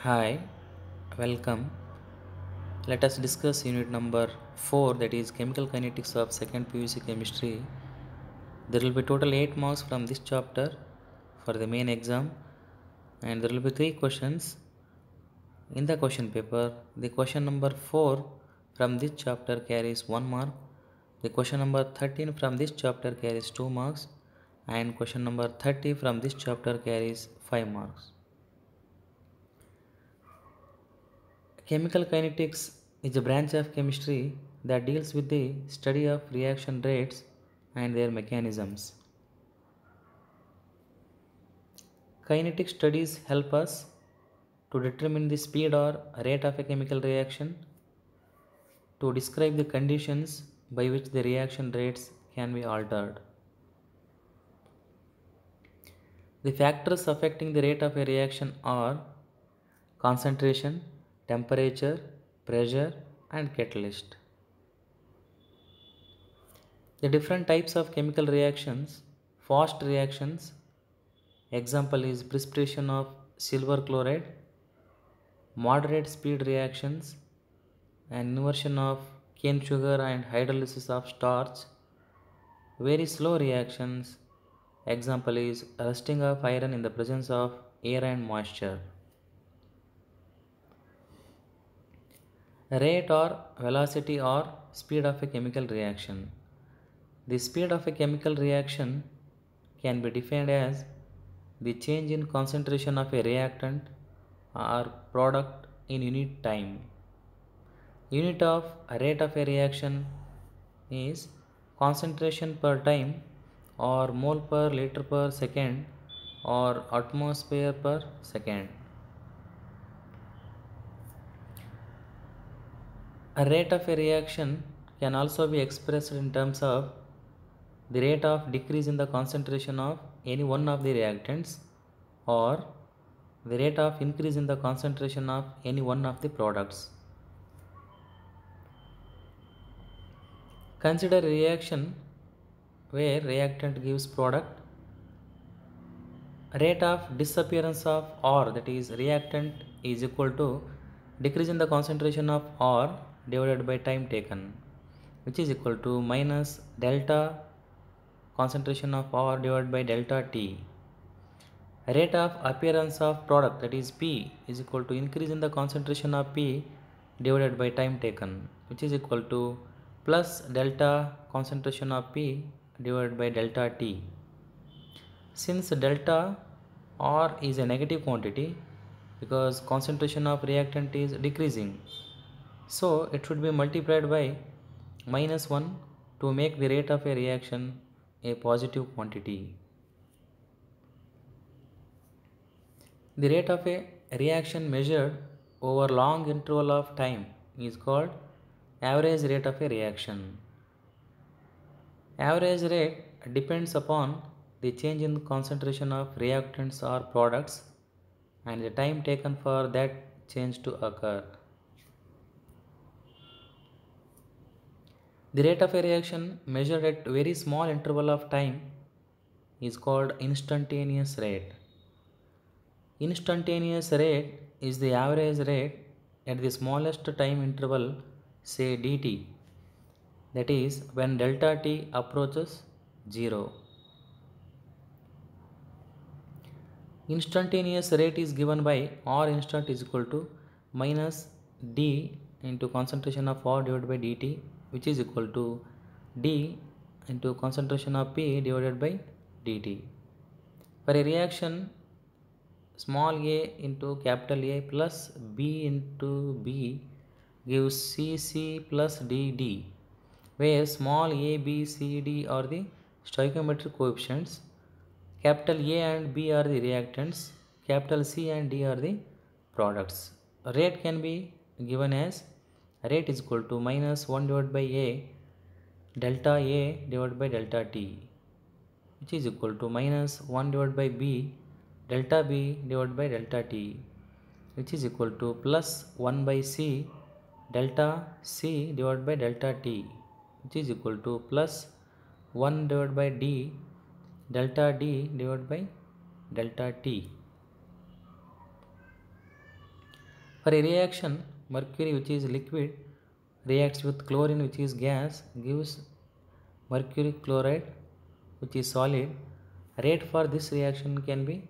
Hi, welcome. Let us discuss unit number 4 that is chemical kinetics of second PUC chemistry. There will be total 8 marks from this chapter for the main exam and there will be 3 questions in the question paper. The question number 4 from this chapter carries 1 mark. The question number 13 from this chapter carries 2 marks and question number 30 from this chapter carries 5 marks. Chemical kinetics is a branch of chemistry that deals with the study of reaction rates and their mechanisms. Kinetic studies help us to determine the speed or rate of a chemical reaction, to describe the conditions by which the reaction rates can be altered. The factors affecting the rate of a reaction are concentration, temperature, pressure, and catalyst. The different types of chemical reactions, fast reactions, example is precipitation of silver chloride, moderate speed reactions, and inversion of cane sugar and hydrolysis of starch, very slow reactions, example is rusting of iron in the presence of air and moisture. Rate or velocity or speed of a chemical reaction. The speed of a chemical reaction can be defined as the change in concentration of a reactant or product in unit time. Unit of rate of a reaction is concentration per time or mole per liter per second or atmosphere per second. A rate of a reaction can also be expressed in terms of the rate of decrease in the concentration of any one of the reactants or the rate of increase in the concentration of any one of the products. Consider a reaction where reactant gives product rate of disappearance of R that is reactant is equal to decrease in the concentration of R divided by time taken which is equal to minus delta concentration of R divided by delta T. Rate of appearance of product that is P is equal to increase in the concentration of P divided by time taken which is equal to plus delta concentration of P divided by delta T. Since delta R is a negative quantity because concentration of reactant is decreasing so it should be multiplied by minus 1 to make the rate of a reaction a positive quantity. The rate of a reaction measured over long interval of time is called average rate of a reaction. Average rate depends upon the change in concentration of reactants or products and the time taken for that change to occur. The rate of a reaction measured at very small interval of time is called instantaneous rate. Instantaneous rate is the average rate at the smallest time interval say dt that is when delta t approaches 0. Instantaneous rate is given by R instant is equal to minus d into concentration of R divided by dt which is equal to d into concentration of P divided by dt. For a reaction small a into capital A plus B into B gives Cc plus Dd where small a, b, c, d are the stoichiometric coefficients, capital A and B are the reactants, capital C and D are the products. Rate can be given as rate is equal to minus 1 divided by A delta A divided by delta T which is equal to minus 1 divided by B delta B divided by delta T which is equal to plus 1 by C delta C divided by delta T which is equal to plus 1 divided by D delta D divided by delta T. For a reaction, mercury which is liquid reacts with chlorine which is gas gives mercury chloride which is solid. Rate for this reaction can be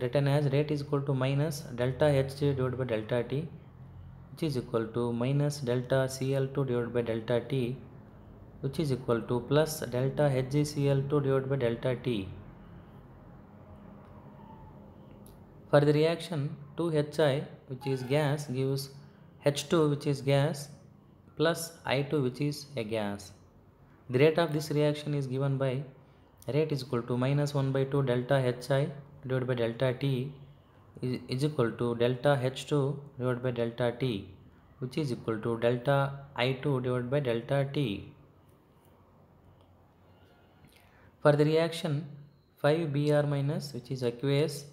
written as rate is equal to minus delta Hg divided by delta T which is equal to minus delta Cl2 divided by delta T which is equal to plus delta HgCl2 divided by delta T. For the reaction 2Hi which is gas gives H2 which is gas plus I2 which is a gas. The rate of this reaction is given by rate is equal to minus 1 by 2 delta Hi divided by delta T is, equal to delta H2 divided by delta T which is equal to delta I2 divided by delta T. For the reaction 5Br minus which is aqueous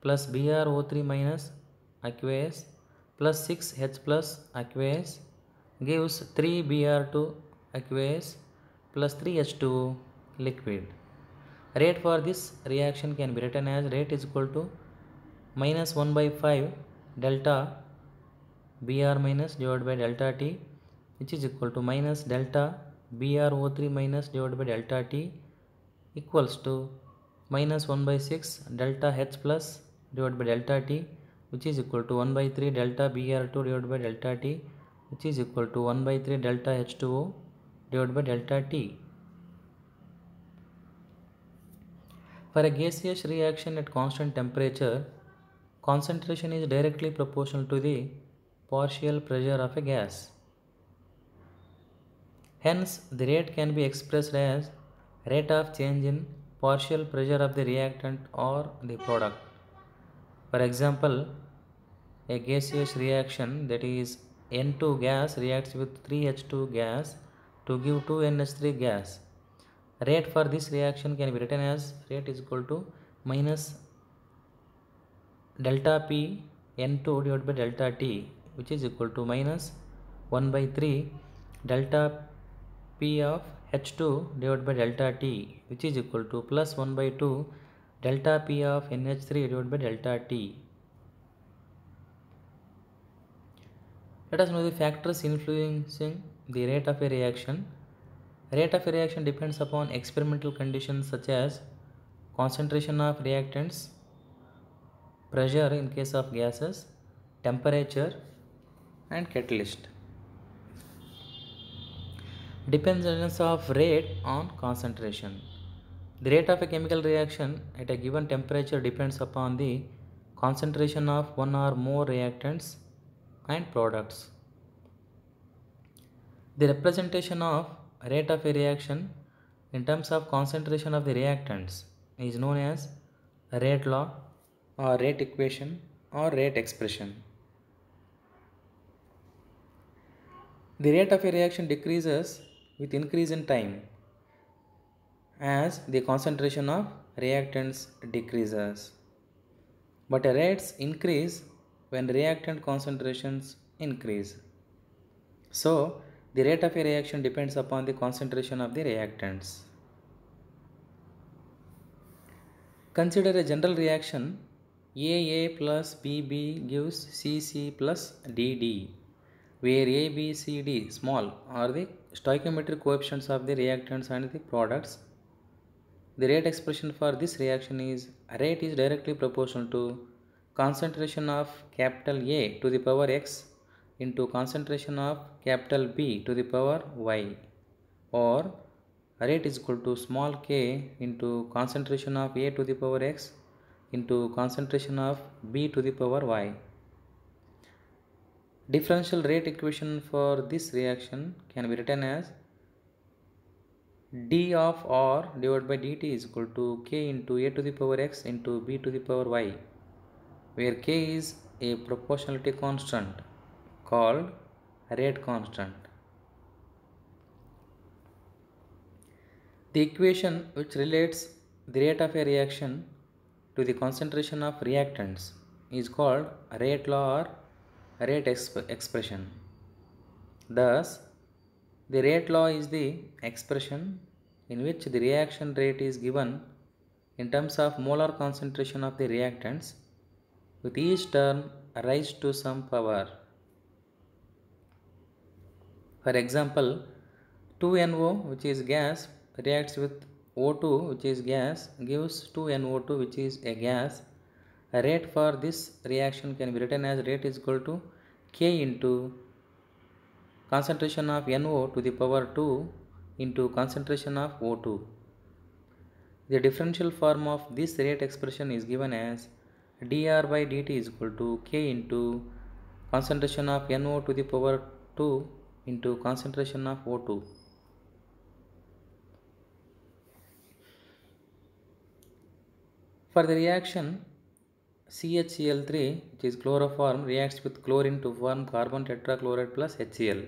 plus BrO3 minus aqueous plus 6H plus aqueous gives 3Br2 aqueous plus 3H2 liquid. Rate for this reaction can be written as rate is equal to minus 1 by 5 delta Br minus divided by delta T which is equal to minus delta BrO3 minus divided by delta T equals to minus 1 by 6 delta H plus divided by delta T which is equal to 1 by 3 delta Br2 divided by delta T which is equal to 1 by 3 delta H2O divided by delta T. For a gaseous reaction at constant temperature, concentration is directly proportional to the partial pressure of a gas. Hence, the rate can be expressed as rate of change in partial pressure of the reactant or the product. For example, a gaseous reaction that is N2 gas reacts with 3H2 gas to give 2NH3 gas. Rate for this reaction can be written as rate is equal to minus delta P N2 divided by delta T which is equal to minus 1 by 3 delta P of H2 divided by delta T which is equal to plus 1 by 2 delta P of NH3 divided by delta T. Let us know the factors influencing the rate of a reaction. Rate of a reaction depends upon experimental conditions such as concentration of reactants, pressure in case of gases, temperature and catalyst. Dependence of rate on concentration. The rate of a chemical reaction at a given temperature depends upon the concentration of one or more reactants and products. The representation of rate of a reaction in terms of concentration of the reactants is known as rate law or rate equation or rate expression. The rate of a reaction decreases with increase in time as the concentration of reactants decreases. But rates increase when reactant concentrations increase. So, the rate of a reaction depends upon the concentration of the reactants. Consider a general reaction AA plus BB gives CC plus DD where A, B, C, D small are the stoichiometric coefficients of the reactants and the products. The rate expression for this reaction is rate is directly proportional to concentration of capital A to the power x into concentration of capital B to the power y or rate is equal to small k into concentration of A to the power x into concentration of B to the power y. Differential rate equation for this reaction can be written as d of r divided by dt is equal to k into a to the power x into b to the power y where k is a proportionality constant called rate constant. The equation which relates the rate of a reaction to the concentration of reactants is called rate law or rate exp expression. Thus, the rate law is the expression in which the reaction rate is given in terms of molar concentration of the reactants with each term raised to some power. For example, 2NO which is gas reacts with O2 which is gas gives 2NO2 which is a gas. A rate for this reaction can be written as rate is equal to K into concentration of NO to the power 2 into concentration of O2. The differential form of this rate expression is given as dr by dt is equal to K into concentration of NO to the power 2 into concentration of O2. For the reaction CHCl3 which is chloroform reacts with chlorine to form carbon tetrachloride plus HCl.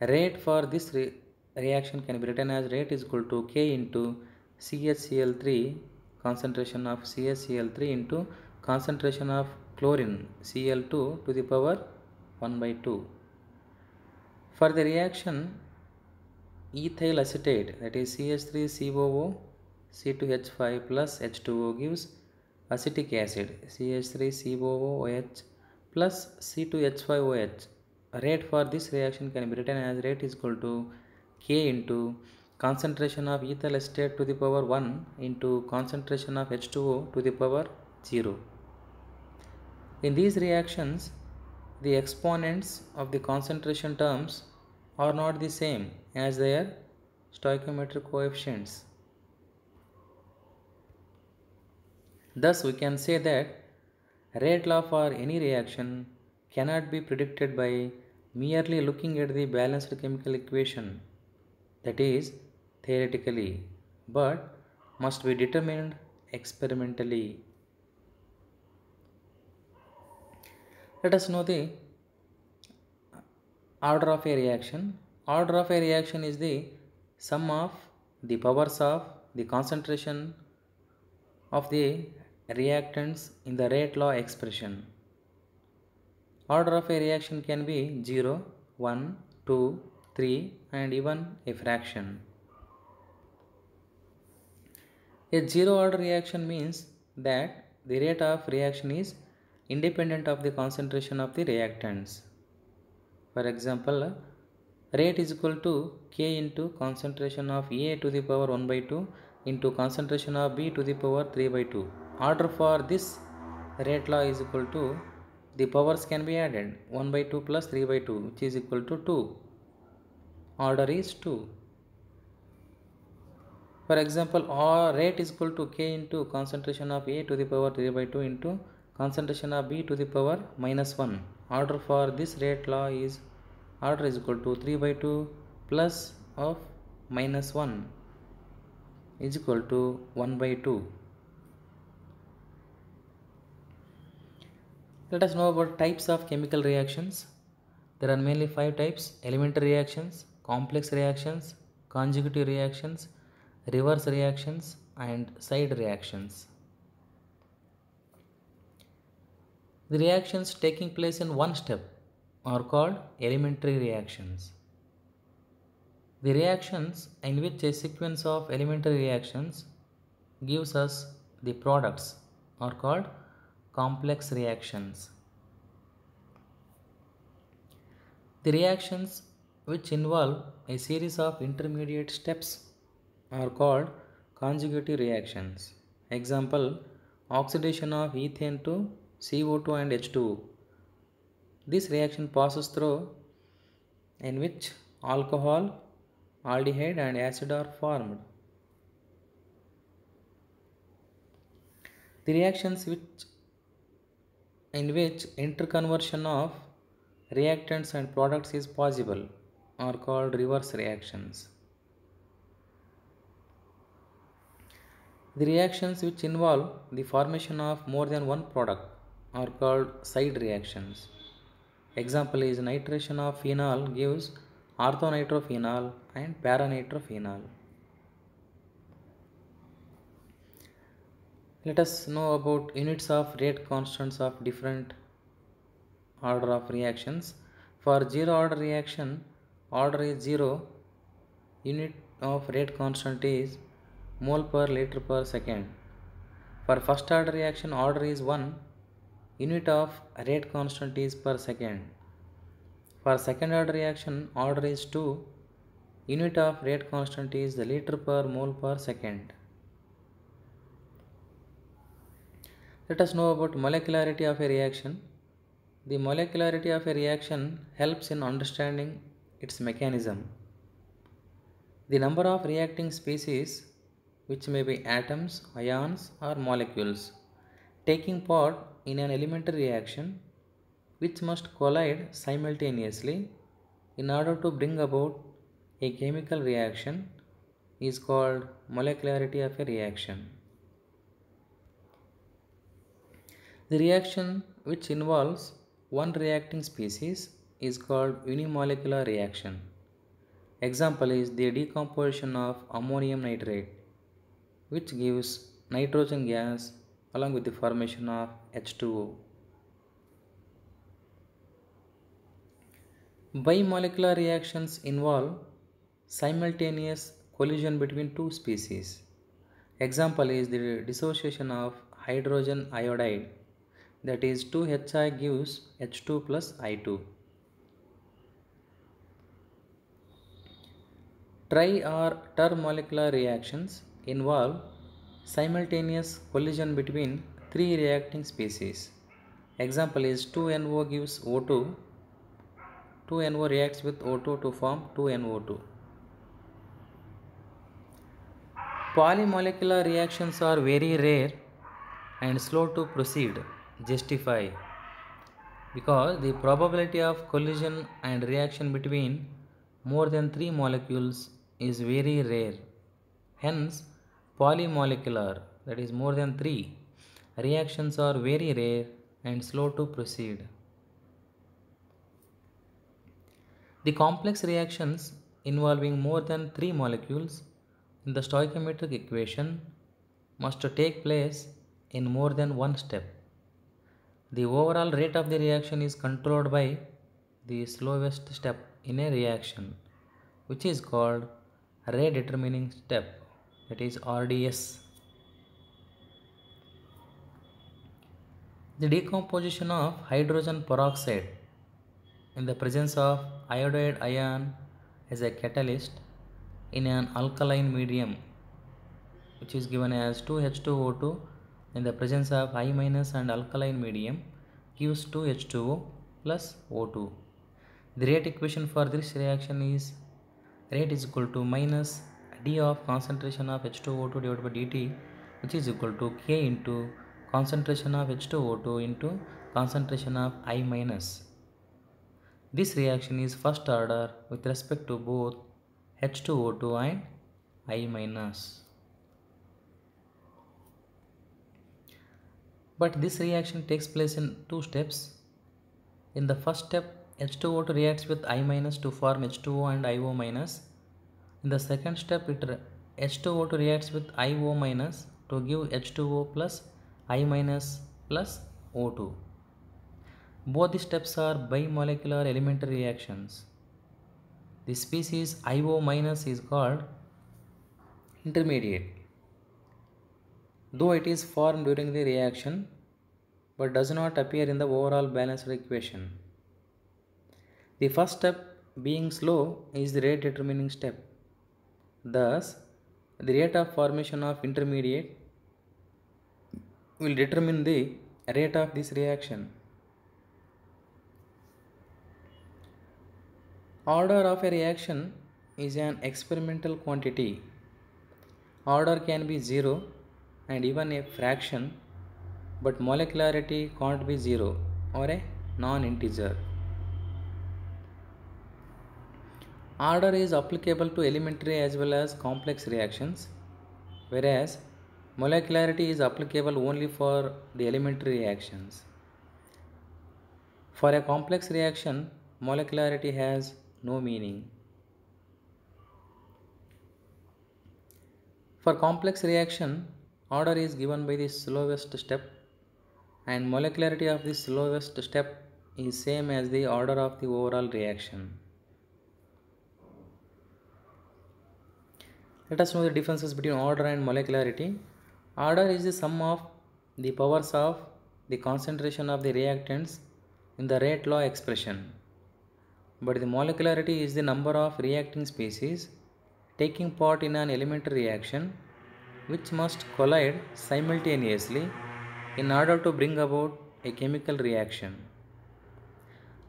Rate for this re reaction can be written as rate is equal to K into CHCl3 concentration of CHCl3 into concentration of chlorine Cl2 to the power 1 by 2. For the reaction ethyl acetate that is CH3COO C2H5 plus H2O gives acetic acid CH3COOH plus C2H5OH. Rate for this reaction can be written as rate is equal to K into concentration of ethyl acetate to the power 1 into concentration of H2O to the power 0. In these reactions, the exponents of the concentration terms are not the same as their stoichiometric coefficients. Thus, we can say that rate law for any reaction cannot be predicted by merely looking at the balanced chemical equation, that is, theoretically, but must be determined experimentally. Let us know the order of a reaction. Order of a reaction is the sum of the powers of the concentration of the reactants in the rate law expression. Order of a reaction can be 0, 1, 2, 3 and even a fraction. A zero order reaction means that the rate of reaction is independent of the concentration of the reactants. For example, rate is equal to K into concentration of A to the power 1 by 2 into concentration of B to the power 3 by 2. Order for this rate law is equal to the powers can be added 1 by 2 plus 3 by 2 which is equal to 2. Order is 2. For example, our rate is equal to K into concentration of A to the power 3 by 2 into concentration of B to the power minus 1. Order for this rate law is order is equal to 3 by 2 plus of minus 1 is equal to 1 by 2. Let us know about types of chemical reactions. There are mainly five types elementary reactions, complex reactions, conjugative reactions, reverse reactions, and side reactions. The reactions taking place in one step are called elementary reactions. The reactions in which a sequence of elementary reactions gives us the products are called complex reactions. The reactions which involve a series of intermediate steps are called conjugative reactions. Example oxidation of ethane to CO2 and H2O. This reaction passes through in which alcohol, aldehyde and acid are formed. The reactions which in which interconversion of reactants and products is possible are called reverse reactions. The reactions which involve the formation of more than one product are called side reactions. Example is nitration of phenol gives orthonitrophenol and paranitrophenol. Let us know about units of rate constants of different order of reactions. For zero order reaction, order is 0, unit of rate constant is mole per liter per second. For first order reaction, order is 1, unit of rate constant is per second. For second order reaction, order is 2. Unit of rate constant is liter per mole per second. Let us know about molecularity of a reaction. The molecularity of a reaction helps in understanding its mechanism. The number of reacting species, which may be atoms, ions, or molecules, taking part in an elementary reaction, which must collide simultaneously in order to bring about a chemical reaction, is called molecularity of a reaction. The reaction which involves one reacting species is called unimolecular reaction. Example is the decomposition of ammonium nitrate, which gives nitrogen gas along with the formation of H2O. Bimolecular reactions involve simultaneous collision between two species. Example is the dissociation of hydrogen iodide that is 2HI gives H2 plus I2. Tri or termolecular reactions involve simultaneous collision between three reacting species. Example is 2NO gives O2, 2NO reacts with O2 to form 2NO2. Polymolecular reactions are very rare and slow to proceed justify because the probability of collision and reaction between more than three molecules is very rare. Hence, polymolecular, that is more than three, reactions are very rare and slow to proceed. The complex reactions involving more than three molecules in the stoichiometric equation must take place in more than one step. The overall rate of the reaction is controlled by the slowest step in a reaction, which is called rate determining step, that is RDS. The decomposition of hydrogen peroxide in the presence of iodide ion as a catalyst in an alkaline medium, which is given as 2H2O2 in the presence of I minus and alkaline medium gives 2H2O plus O2. The rate equation for this reaction is rate is equal to minus d of concentration of H2O2 divided by dt which is equal to k into concentration of H2O2 into concentration of I minus. This reaction is first order with respect to both H2O2 and I minus. But this reaction takes place in two steps. In the first step, H2O2 reacts with I minus to form H2O and IO minus. In the second step, it H2O2 reacts with IO minus to give H2O plus I minus plus O2. Both the steps are bimolecular elementary reactions. The species IO minus is called intermediate though it is formed during the reaction but does not appear in the overall balanced equation. The first step being slow is the rate determining step. Thus, the rate of formation of intermediate will determine the rate of this reaction. Order of a reaction is an experimental quantity. Order can be 0 and even a fraction, but molecularity can't be 0 or a non-integer. Order is applicable to elementary as well as complex reactions, whereas molecularity is applicable only for the elementary reactions. For a complex reaction, molecularity has no meaning. For complex reaction, order is given by the slowest step and molecularity of the slowest step is same as the order of the overall reaction. Let us know the differences between order and molecularity. Order is the sum of the powers of the concentration of the reactants in the rate law expression. But the molecularity is the number of reacting species taking part in an elementary reaction which must collide simultaneously in order to bring about a chemical reaction.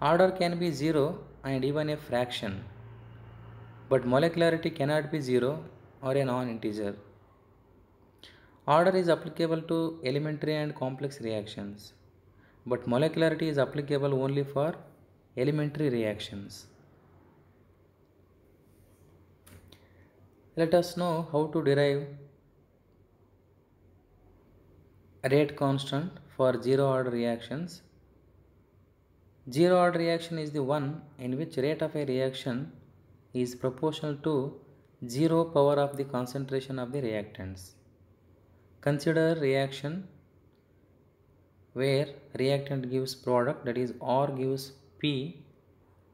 Order can be 0 and even a fraction, but molecularity cannot be 0 or a non-integer. Order is applicable to elementary and complex reactions, but molecularity is applicable only for elementary reactions. Let us know how to derive rate constant for zero order reactions. Zero order reaction is the one in which rate of a reaction is proportional to 0 power of the concentration of the reactants. Consider reaction where reactant gives product that is R gives P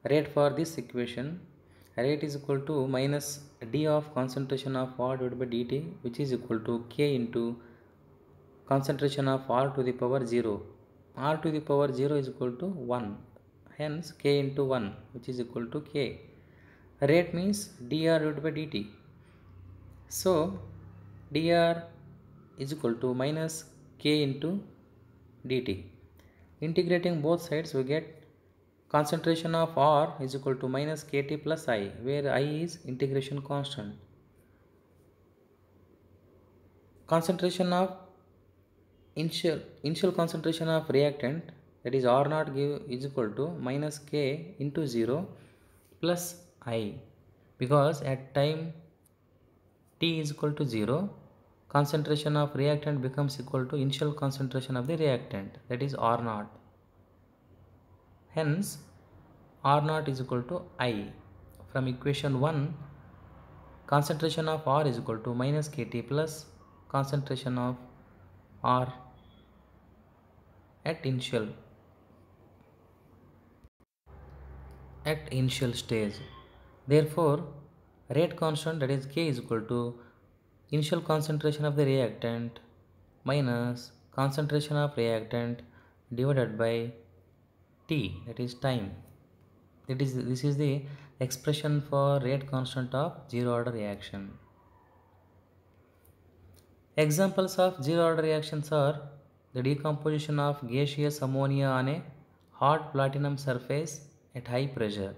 rate for this equation rate is equal to minus d of concentration of R divided by dt which is equal to K into concentration of R to the power 0 R to the power 0 is equal to 1 hence K into 1 which is equal to K. Rate means dr divided by dt. So dr is equal to minus k into dt. Integrating both sides we get concentration of r is equal to minus kt plus i where i is integration constant. Concentration of initial initial concentration of reactant that is r naught give is equal to minus k into 0 plus i. Because at time t is equal to 0 concentration of reactant becomes equal to initial concentration of the reactant that is r naught. Hence r naught is equal to i. From equation 1 concentration of r is equal to minus kt plus concentration of r at initial. At initial stage. Therefore rate constant that is k is equal to initial concentration of the reactant minus concentration of reactant divided by t that is time. That is this is the expression for rate constant of zero order reaction. Examples of zero order reactions are the decomposition of gaseous ammonia on a hot platinum surface at high pressure.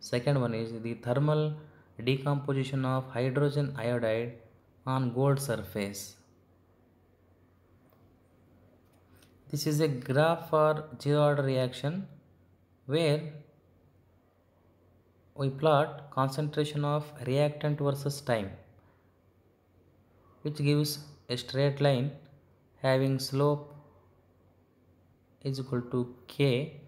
Second one is the thermal decomposition of hydrogen iodide on gold surface. This is a graph for zero order reaction where we plot concentration of reactant versus time which gives a straight line having slope is equal to k.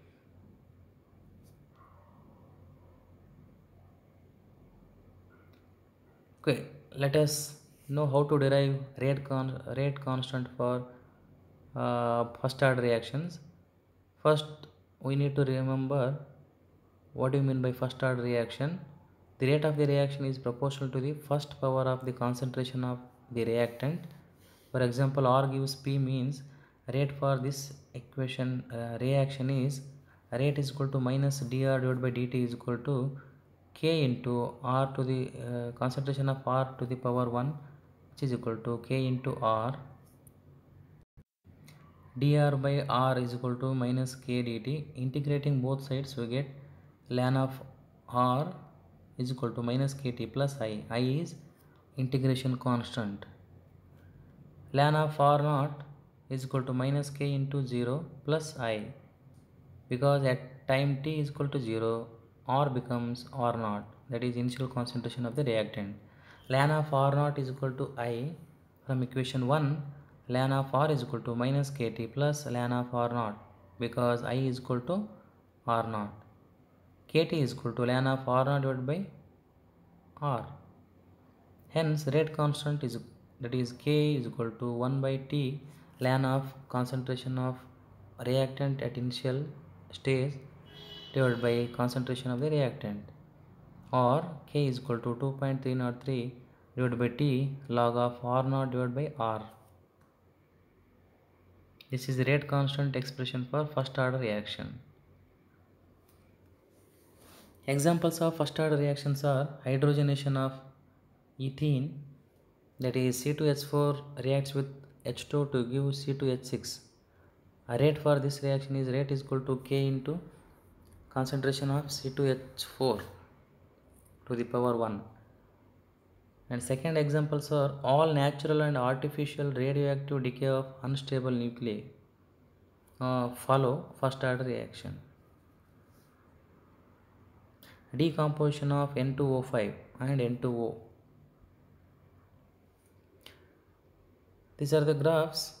Okay let us know how to derive rate con rate constant for uh, first order reactions. First we need to remember what do you mean by first order reaction? The rate of the reaction is proportional to the first power of the concentration of the reactant for example r gives p means rate for this equation uh, reaction is rate is equal to minus dr divided by dt is equal to k into r to the uh, concentration of r to the power 1 which is equal to k into r. dr by r is equal to minus k dt. Integrating both sides we get ln of r is equal to minus kt plus i. I is integration constant ln of r naught is equal to minus k into 0 plus i because at time t is equal to 0 r becomes r naught. That is initial concentration of the reactant. Ln of r naught is equal to i from equation 1 ln of r is equal to minus kt plus ln of r naught because i is equal to r naught. Kt is equal to ln of r naught divided by r. Hence rate constant is that is k is equal to 1 by t ln of concentration of reactant at initial stage divided by concentration of the reactant or k is equal to 2.303 divided by t log of r naught divided by r This is the rate constant expression for first order reaction. Examples of first order reactions are hydrogenation of ethene that is C2H4 reacts with H2 to give C2H6. A rate for this reaction is rate is equal to K into concentration of C2H4 to the power 1. And second examples are all natural and artificial radioactive decay of unstable nuclei uh, follow first order reaction. Decomposition of N2O5 and N2O. These are the graphs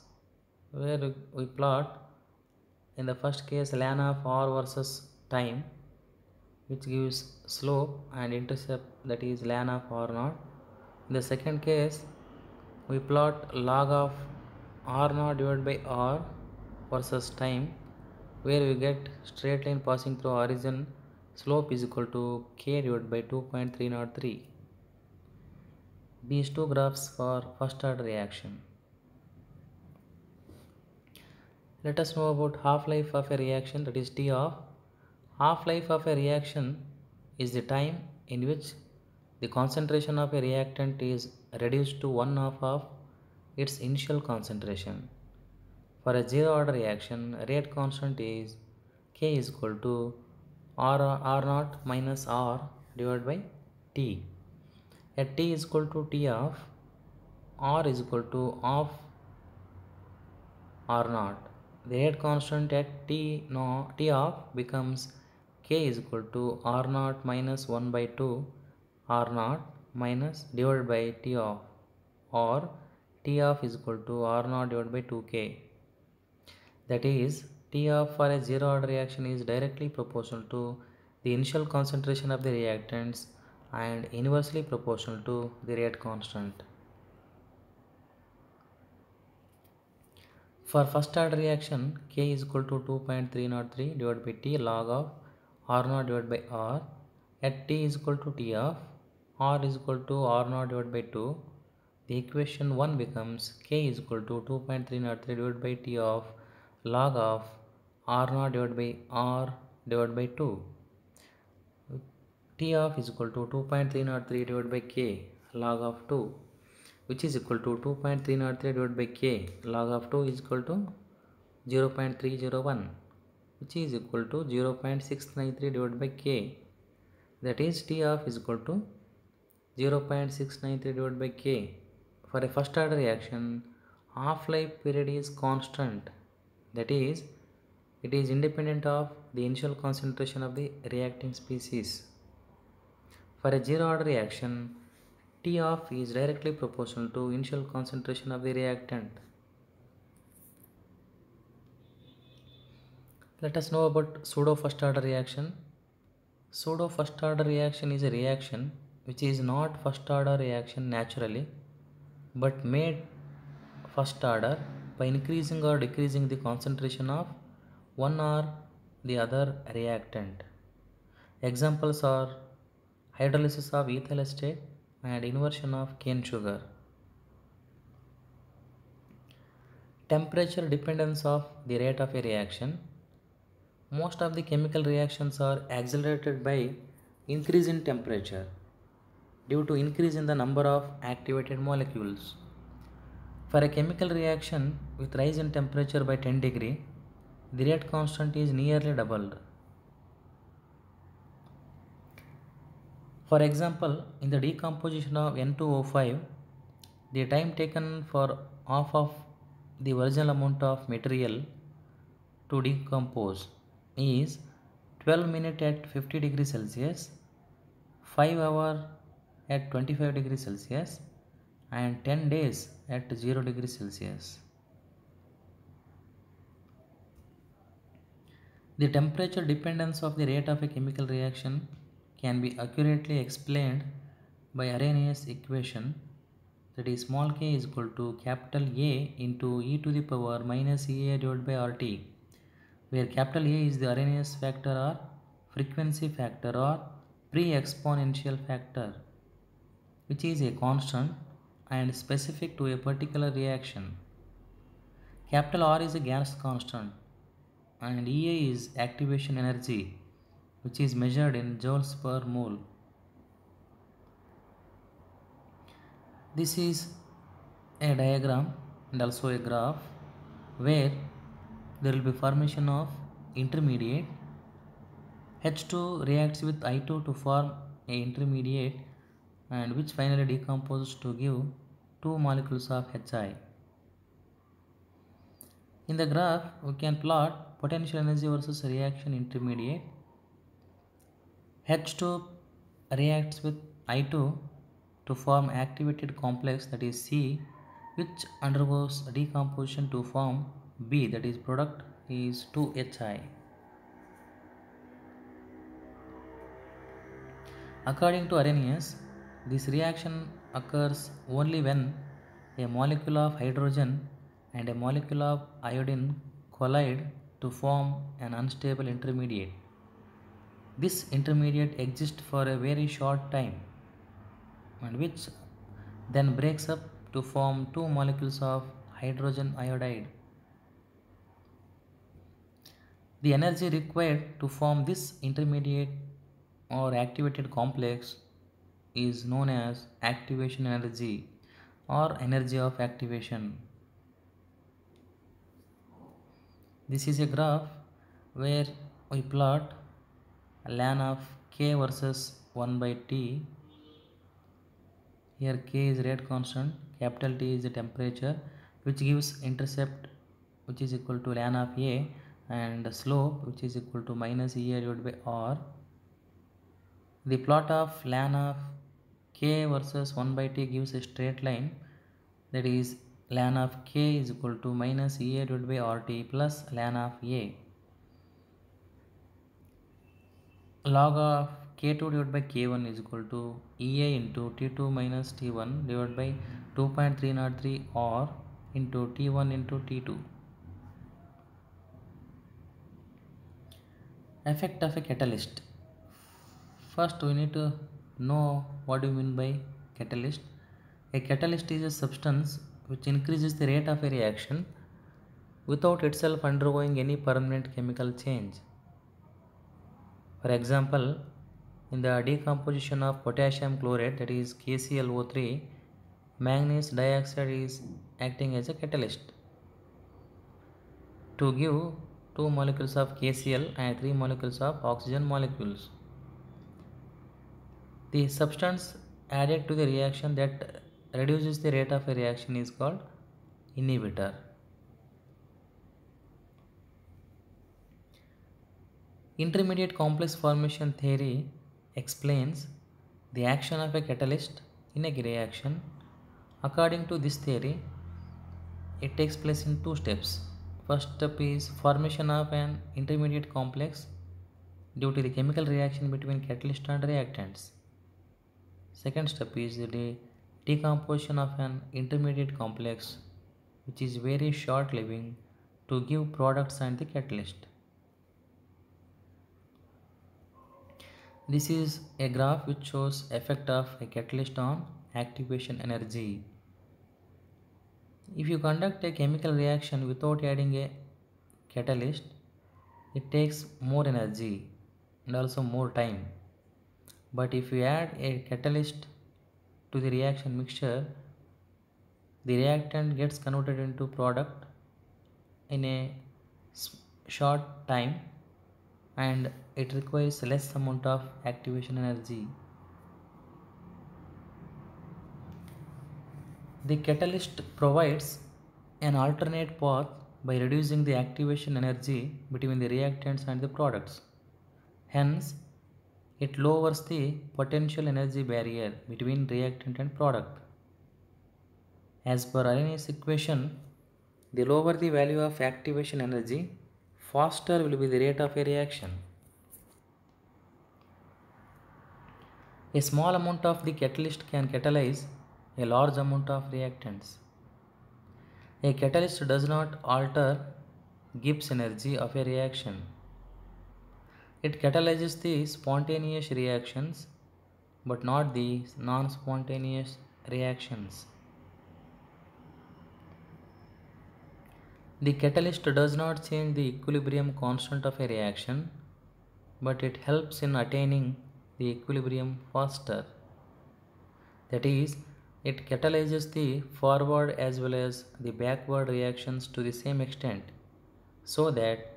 where we plot in the first case ln of r versus time which gives slope and intercept that is ln of r naught in the second case we plot log of r naught divided by r versus time where we get straight line passing through origin slope is equal to k divided by 2.303 these two graphs for first order reaction let us know about half-life of a reaction that is T of half-life of a reaction is the time in which the concentration of a reactant is reduced to one half of its initial concentration. For a zero order reaction, rate constant is K is equal to R, R naught minus R divided by T. At T is equal to T of R is equal to of R naught the rate constant at t no t of becomes k is equal to r naught minus 1 by 2 r naught minus divided by t of or t of is equal to r naught divided by 2k that is t of for a zero order reaction is directly proportional to the initial concentration of the reactants and inversely proportional to the rate constant For first order reaction, K is equal to 2.303 divided by T log of R naught divided by R. At T is equal to T of R is equal to R naught divided by 2. The equation 1 becomes K is equal to 2.303 divided by T of log of R naught divided by R divided by 2. T of is equal to 2.303 divided by K log of 2 which is equal to 2.303 divided by k log of 2 is equal to 0.301 which is equal to 0.693 divided by k. That is t of is equal to 0.693 divided by k. For a first order reaction half life period is constant. That is it is independent of the initial concentration of the reacting species. For a zero order reaction T of is directly proportional to initial concentration of the reactant. Let us know about pseudo first order reaction. Pseudo first order reaction is a reaction which is not first order reaction naturally but made first order by increasing or decreasing the concentration of one or the other reactant. Examples are hydrolysis of ethyl acetate and inversion of cane sugar. Temperature dependence of the rate of a reaction. Most of the chemical reactions are accelerated by increase in temperature due to increase in the number of activated molecules. For a chemical reaction with rise in temperature by 10 degree, the rate constant is nearly doubled. For example, in the decomposition of N2O5, the time taken for half of the original amount of material to decompose is 12 minutes at 50 degrees Celsius, 5 hours at 25 degrees Celsius and 10 days at 0 degrees Celsius. The temperature dependence of the rate of a chemical reaction can be accurately explained by Arrhenius equation that is small k is equal to capital A into e to the power minus EA divided by RT where capital A is the Arrhenius factor or frequency factor or pre-exponential factor which is a constant and specific to a particular reaction. Capital R is a gas constant and EA is activation energy which is measured in joules per mole. This is a diagram and also a graph where there will be formation of intermediate H2 reacts with I2 to form a intermediate and which finally decomposes to give two molecules of HI. In the graph we can plot potential energy versus reaction intermediate. H2 reacts with I2 to form activated complex that is C which undergoes decomposition to form B that is product is 2HI. According to Arrhenius, this reaction occurs only when a molecule of hydrogen and a molecule of iodine collide to form an unstable intermediate. This intermediate exists for a very short time and which then breaks up to form two molecules of hydrogen iodide. The energy required to form this intermediate or activated complex is known as activation energy or energy of activation. This is a graph where we plot ln of k versus 1 by t. Here k is rate constant, capital T is the temperature which gives intercept which is equal to ln of a and slope which is equal to minus E divided by r the plot of ln of k versus 1 by t gives a straight line that is ln of k is equal to minus Ea divided by RT plus ln of A. Log of k2 divided by k1 is equal to Ea into T2 minus T1 divided by 2.303 R into T1 into T2. Effect of a catalyst. First we need to know what do you mean by catalyst. A catalyst is a substance which increases the rate of a reaction without itself undergoing any permanent chemical change. For example, in the decomposition of potassium chlorate that is KClO3, manganese dioxide is acting as a catalyst to give 2 molecules of KCl and 3 molecules of oxygen molecules. The substance added to the reaction that reduces the rate of a reaction is called inhibitor. Intermediate complex formation theory explains the action of a catalyst in a reaction. According to this theory, it takes place in two steps. First step is formation of an intermediate complex due to the chemical reaction between catalyst and reactants. Second step is the decomposition of an intermediate complex which is very short living to give products and the catalyst. This is a graph which shows effect of a catalyst on activation energy. If you conduct a chemical reaction without adding a catalyst, it takes more energy and also more time. But if you add a catalyst to the reaction mixture, the reactant gets converted into product in a short time and it requires less amount of activation energy. The catalyst provides an alternate path by reducing the activation energy between the reactants and the products. Hence, it lowers the potential energy barrier between reactant and product. As per Arrhenius equation, the lower the value of activation energy, faster will be the rate of a reaction. A small amount of the catalyst can catalyze a large amount of reactants. A catalyst does not alter Gibbs energy of a reaction. It catalyzes the spontaneous reactions but not the non-spontaneous reactions. The catalyst does not change the equilibrium constant of a reaction, but it helps in attaining the equilibrium faster. That is, it catalyzes the forward as well as the backward reactions to the same extent so that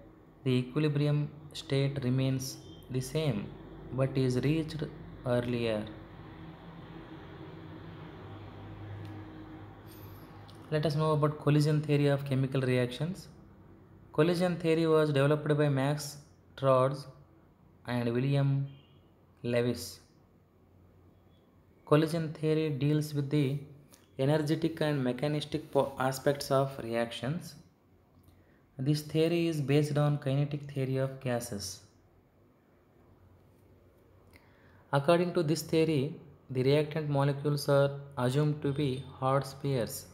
the equilibrium state remains the same but is reached earlier. Let us know about collision theory of chemical reactions. Collision theory was developed by Max Trautz and William Lewis. Collision theory deals with the energetic and mechanistic aspects of reactions. This theory is based on kinetic theory of gases. According to this theory, the reactant molecules are assumed to be hard spheres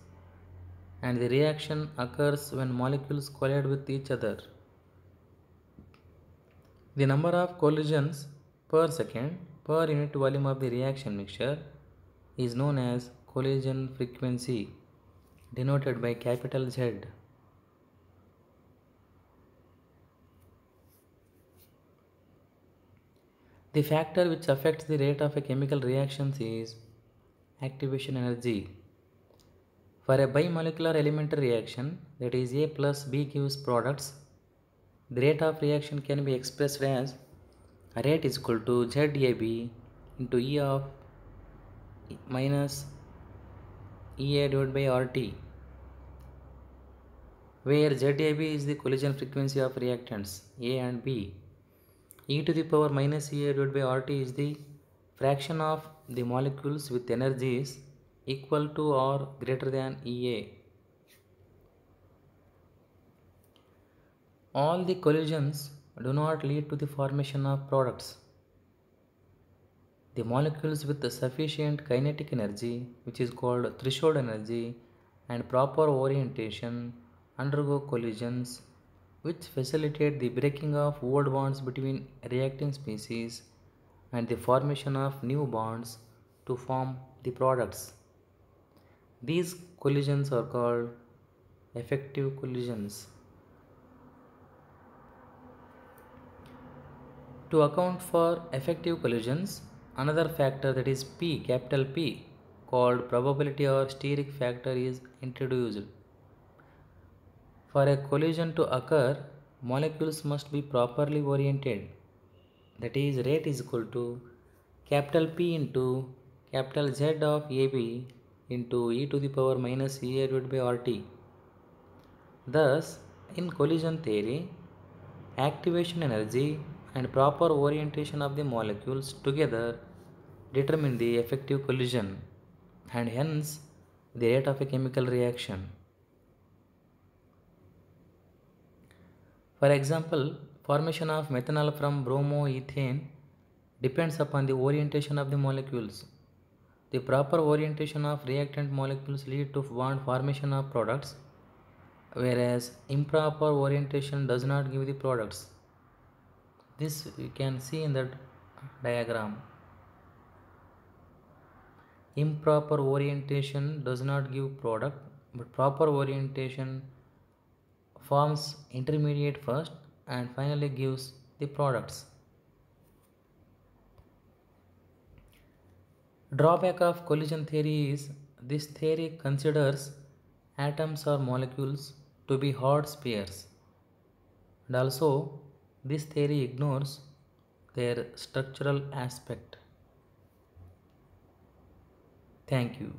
and the reaction occurs when molecules collide with each other. The number of collisions per second per unit volume of the reaction mixture is known as collision frequency denoted by capital Z. The factor which affects the rate of a chemical reaction is activation energy for a bimolecular elementary reaction, that is A plus B gives products, the rate of reaction can be expressed as rate is equal to ZAB into E of minus EA divided by RT, where ZAB is the collision frequency of reactants A and B. E to the power minus EA divided by RT is the fraction of the molecules with energies equal to or greater than EA. All the collisions do not lead to the formation of products. The molecules with sufficient kinetic energy, which is called threshold energy, and proper orientation undergo collisions which facilitate the breaking of old bonds between reacting species and the formation of new bonds to form the products. These collisions are called effective collisions. To account for effective collisions, another factor that is P, capital P, called probability or steric factor is introduced. For a collision to occur, molecules must be properly oriented. That is, rate is equal to capital P into capital Z of AB into e to the power minus e divided by RT. Thus, in collision theory, activation energy and proper orientation of the molecules together determine the effective collision and hence the rate of a chemical reaction. For example, formation of methanol from bromomethane depends upon the orientation of the molecules. The proper orientation of reactant molecules lead to bond formation of products whereas improper orientation does not give the products. This you can see in that diagram. Improper orientation does not give product but proper orientation forms intermediate first and finally gives the products. Drawback of collision theory is this theory considers atoms or molecules to be hard spheres and also this theory ignores their structural aspect. Thank you.